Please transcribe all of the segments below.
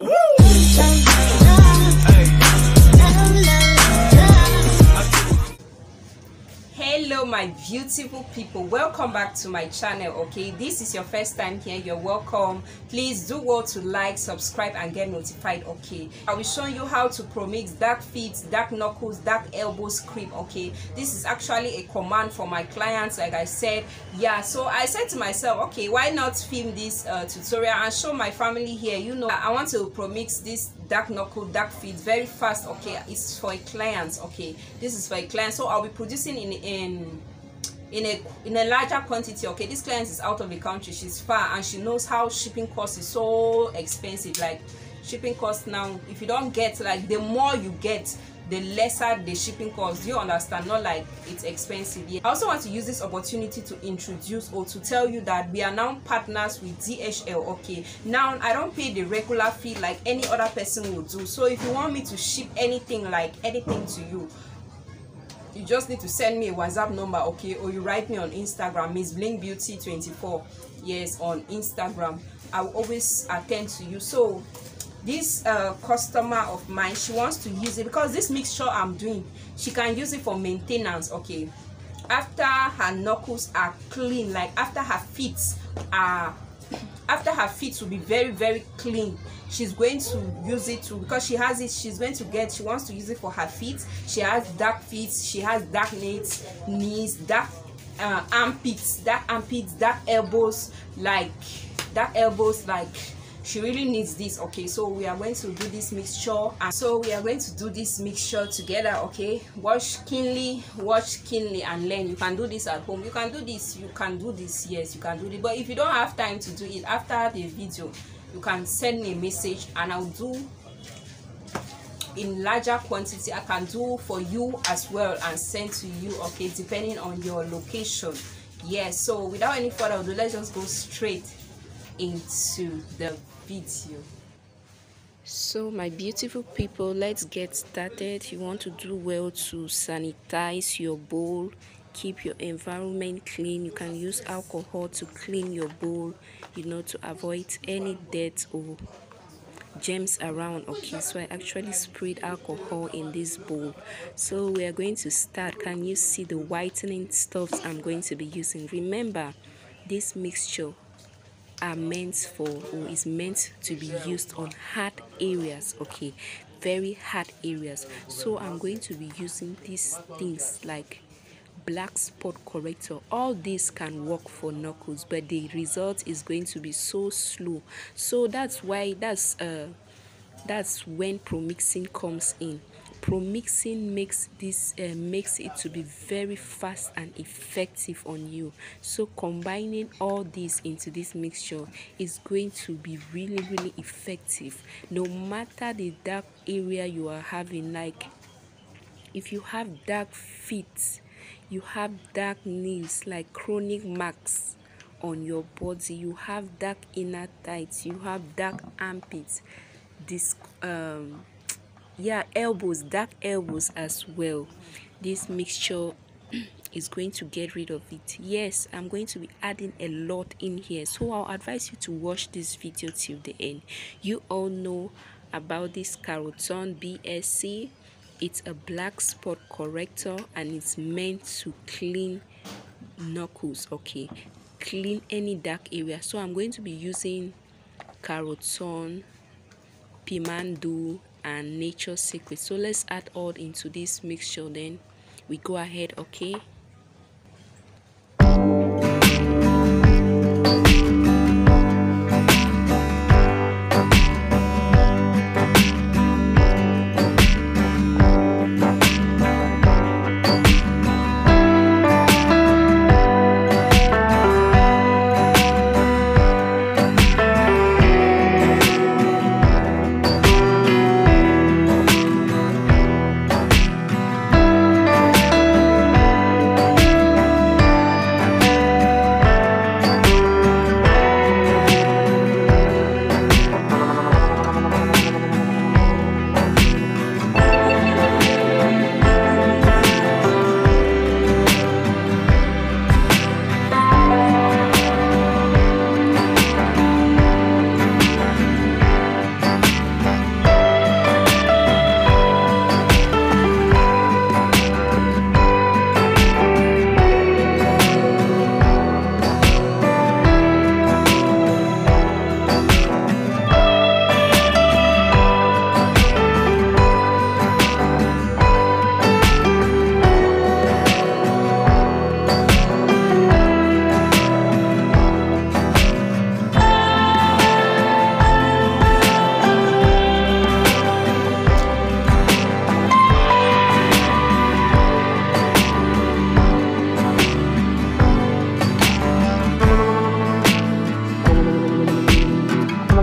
hello my beautiful people. Welcome back to my channel okay? This is your first time here. You're welcome. Please do well to like subscribe and get notified okay? I will show you how to pro-mix dark feet dark knuckles dark elbows cream okay? This is actually a command for my clients like i said. Yeah so i said to myself okay why not film this uh, tutorial and show my family here? You know i want to pro-mix this dark knuckle dark feet very fast okay? It's for a client okay? This is for a client. So i'll be producing in in in a in a larger quantity okay this client is out of the country she's far and she knows how shipping cost is so expensive like shipping cost now if you don't get like the more you get the lesser the shipping cost you understand? Not like it's expensive i also want to use this opportunity to introduce or to tell you that we are now partners with dhl okay? Now i don't pay the regular fee like any other person would do. So if you want me to ship anything like anything to you you just need to send me a whatsapp number okay? Or you write me on instagram miss bling beauty 24 yes on instagram. I will always attend to you. So this uh, customer of mine she wants to use it because this mixture i'm doing she can use it for maintenance okay? After her knuckles are clean like after her feet are after her feet will be very very clean. She's going to use it to because she has it she's going to get she wants to use it for her feet. She has dark feet she has dark knees knees dark uh, armpits dark armpits dark elbows like dark elbows like she really needs this okay? So we are going to do this mixture. And so we are going to do this mixture together okay? Watch keenly watch keenly and learn. You can do this at home. You can do this. You can do this. Yes you can do it but if you don't have time to do it after the video you can send me a message and i'll do in larger quantity. I can do for you as well and send to you okay? Depending on your location. Yes so without any further ado let's just go straight into the so my beautiful people let's get started. You want to do well to sanitize your bowl keep your environment clean. You can use alcohol to clean your bowl you know to avoid any dirt or germs around. Okay so i actually sprayed alcohol in this bowl. So we are going to start. Can you see the whitening stuffs i'm going to be using? Remember this mixture are meant for or is meant to be used on hard areas okay? Very hard areas. So i'm going to be using these things like black spot corrector. All this can work for knuckles but the result is going to be so slow. So that's why that's uh that's when pro mixing comes in pro mixing makes this uh, makes it to be very fast and effective on you. So combining all this into this mixture is going to be really really effective. No matter the dark area you are having like if you have dark feet you have dark knees like chronic marks on your body you have dark inner thighs you have dark armpits this um yeah elbows dark elbows as well. This mixture is going to get rid of it. Yes i'm going to be adding a lot in here. So i'll advise you to watch this video till the end. You all know about this Carotone bsc it's a black spot corrector and it's meant to clean knuckles okay? Clean any dark area. So i'm going to be using Carotone pimando and nature secret so let's add all into this mixture then. We go ahead okay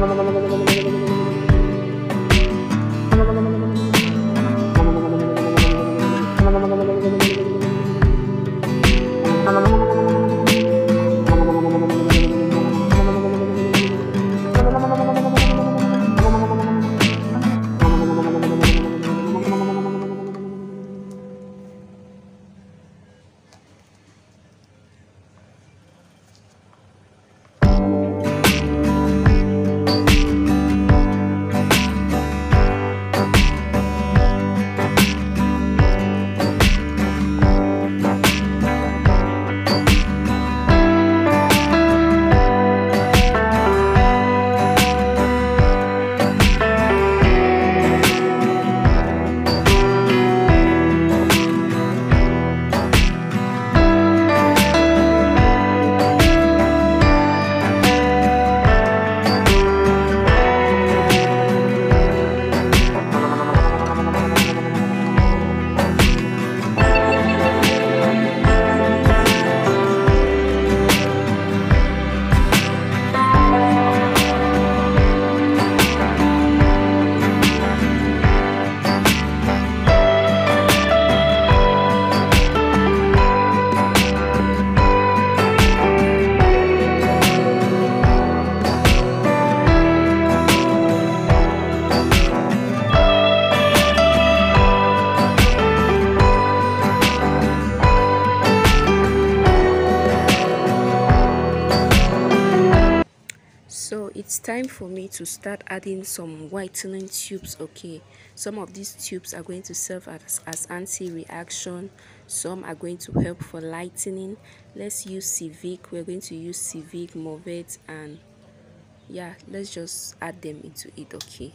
no, no, no, no, no. Time for me to start adding some whitening tubes okay? Some of these tubes are going to serve as, as anti-reaction. Some are going to help for lightening. Let's use civic we're going to use civic movet and yeah let's just add them into it okay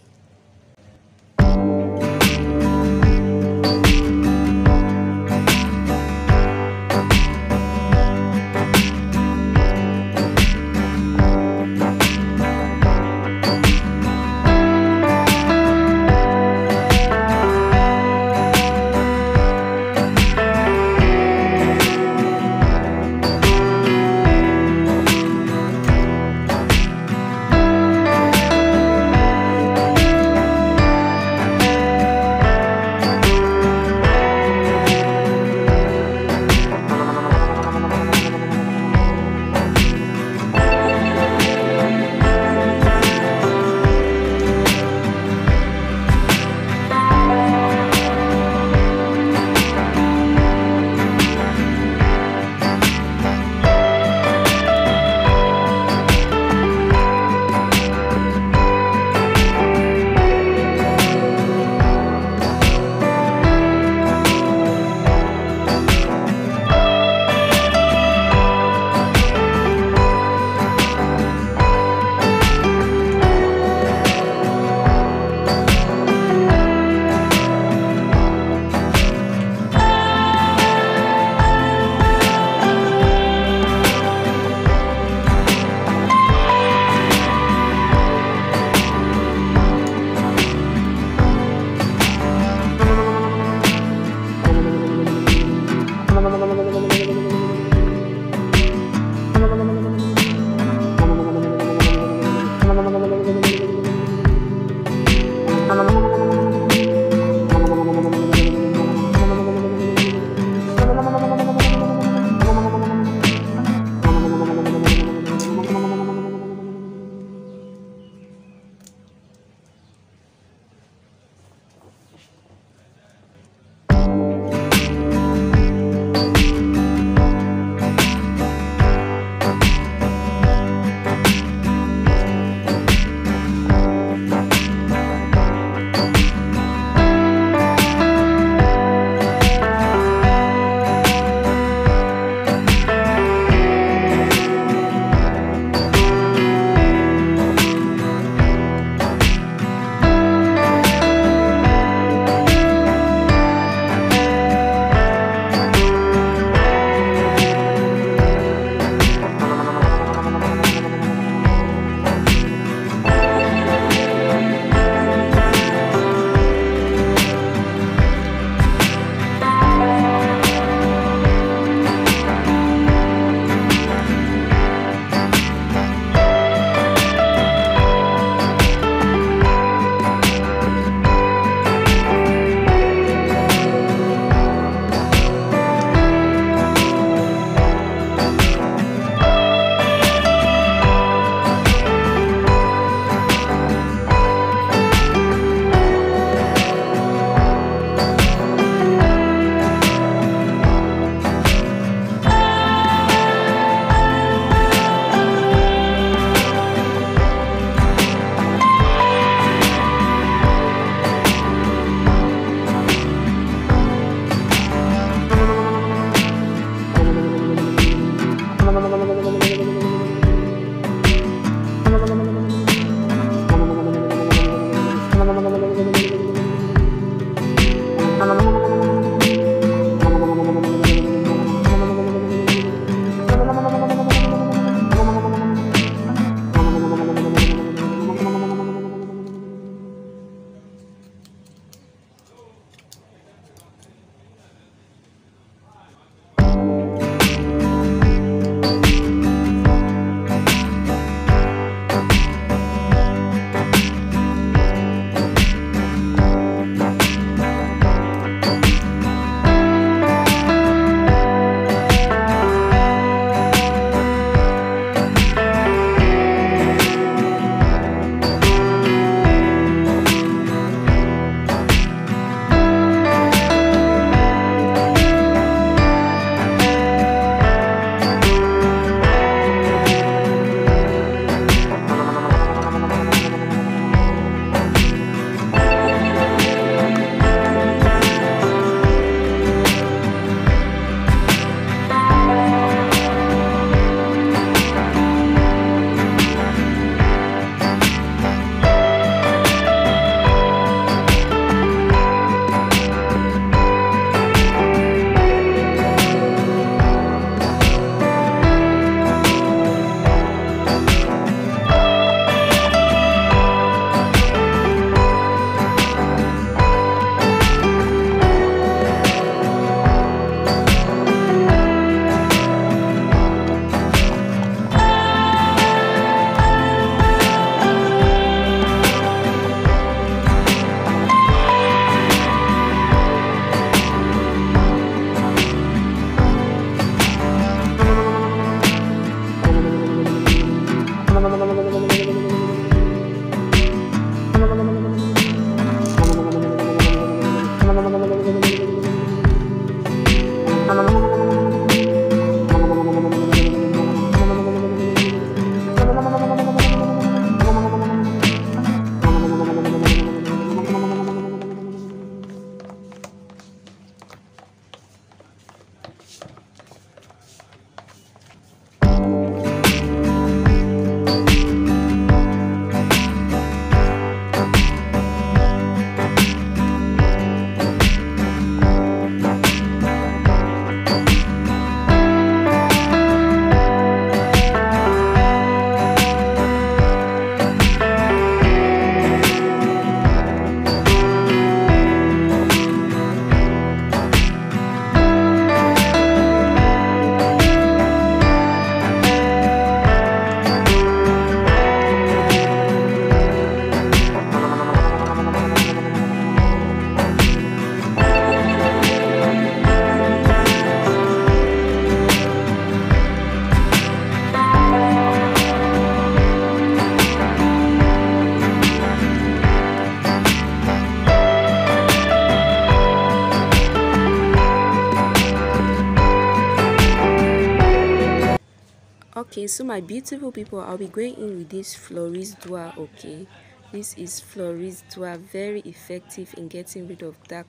so my beautiful people i'll be going in with this Floris Dua okay? This is Floris Dua very effective in getting rid of dark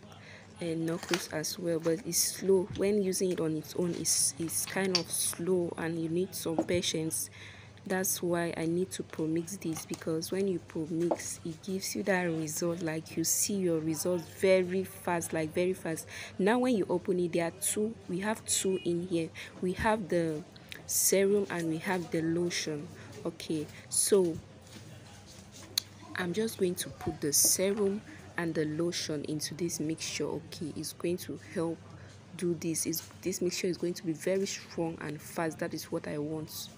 and knuckles as well but it's slow. When using it on its own it's, it's kind of slow and you need some patience. That's why i need to pro-mix this because when you pro-mix it gives you that result like you see your results very fast like very fast. Now when you open it there are two we have two in here. We have the serum and we have the lotion. Okay so i'm just going to put the serum and the lotion into this mixture. Okay it's going to help do this. Is this mixture is going to be very strong and fast. That is what i want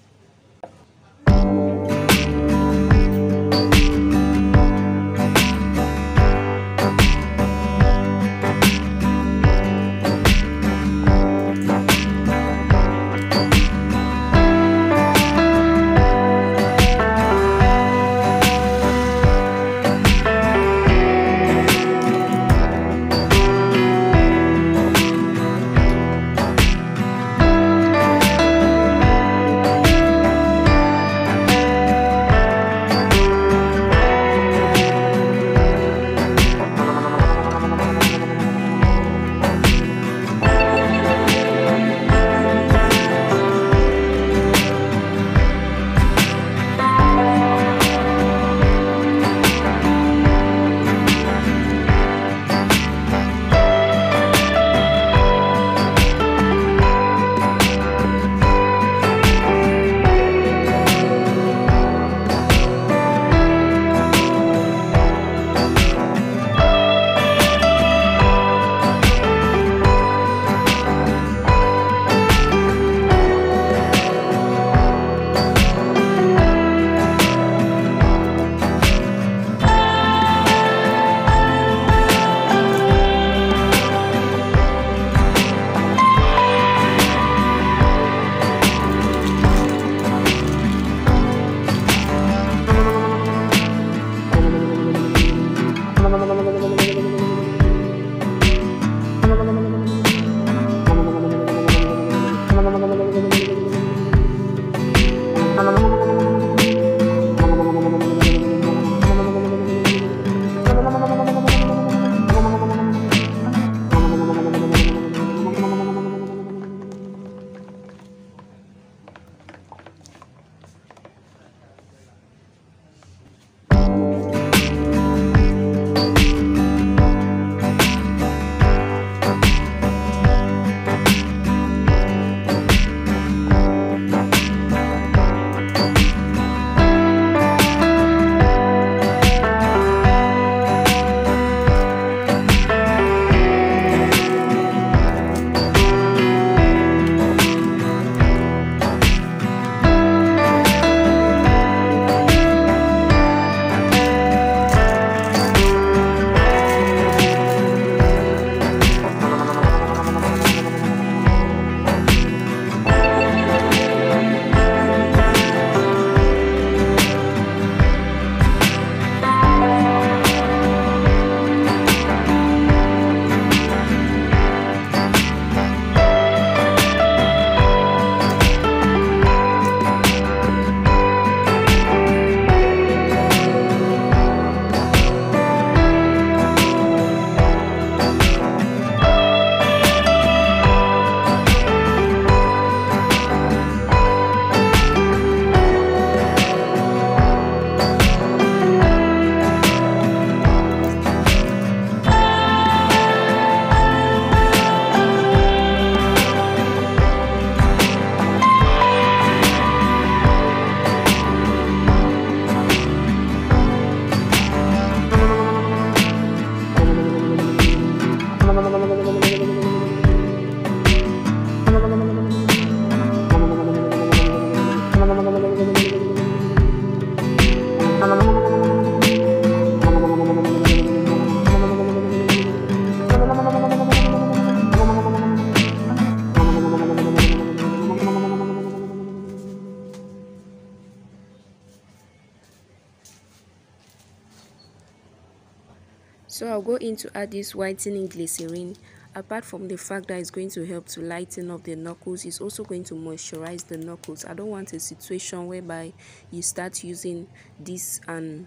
go in to add this whitening glycerin. Apart from the fact that it's going to help to lighten up the knuckles it's also going to moisturize the knuckles. I don't want a situation whereby you start using this and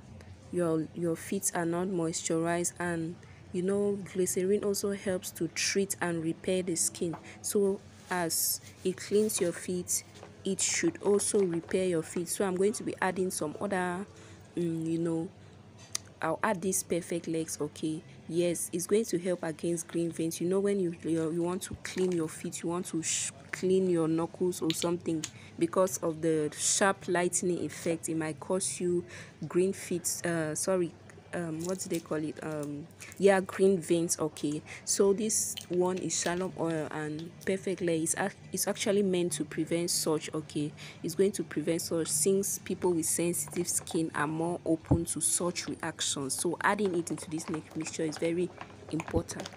your your feet are not moisturized and you know glycerin also helps to treat and repair the skin. So as it cleans your feet it should also repair your feet. So i'm going to be adding some other um, you know I'll add this perfect legs okay? Yes it's going to help against green veins. You know when you you want to clean your feet you want to clean your knuckles or something because of the sharp lightning effect it might cause you green feet uh sorry um what do they call it? Um yeah green veins okay. So this one is shalom oil and perfect layer. Is it's actually meant to prevent such okay. It's going to prevent such since people with sensitive skin are more open to such reactions. So adding it into this mixture is very important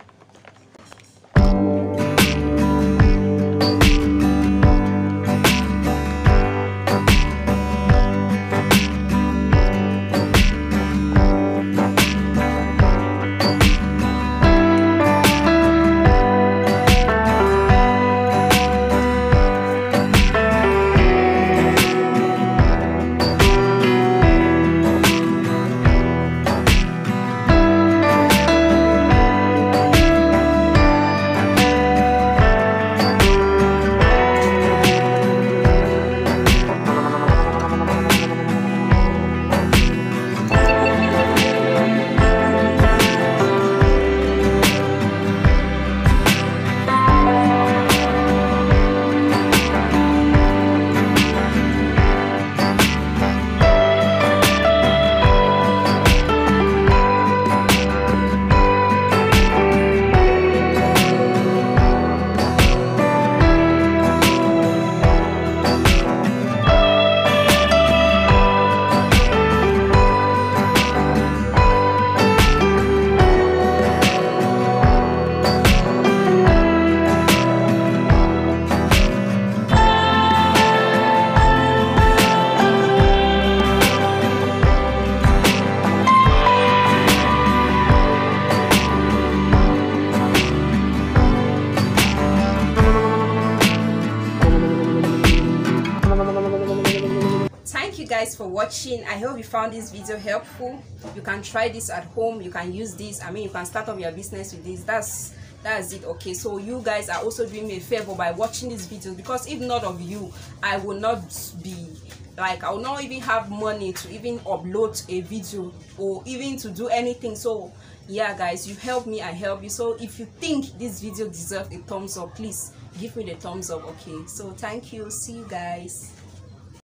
watching. I hope you found this video helpful. You can try this at home. You can use this. I mean you can start up your business with this. That's that's it. Okay so you guys are also doing me a favor by watching this video because if not of you i will not be like i will not even have money to even upload a video or even to do anything. So yeah guys you help me i help you. So if you think this video deserves a thumbs up please give me the thumbs up okay? So thank you. See you guys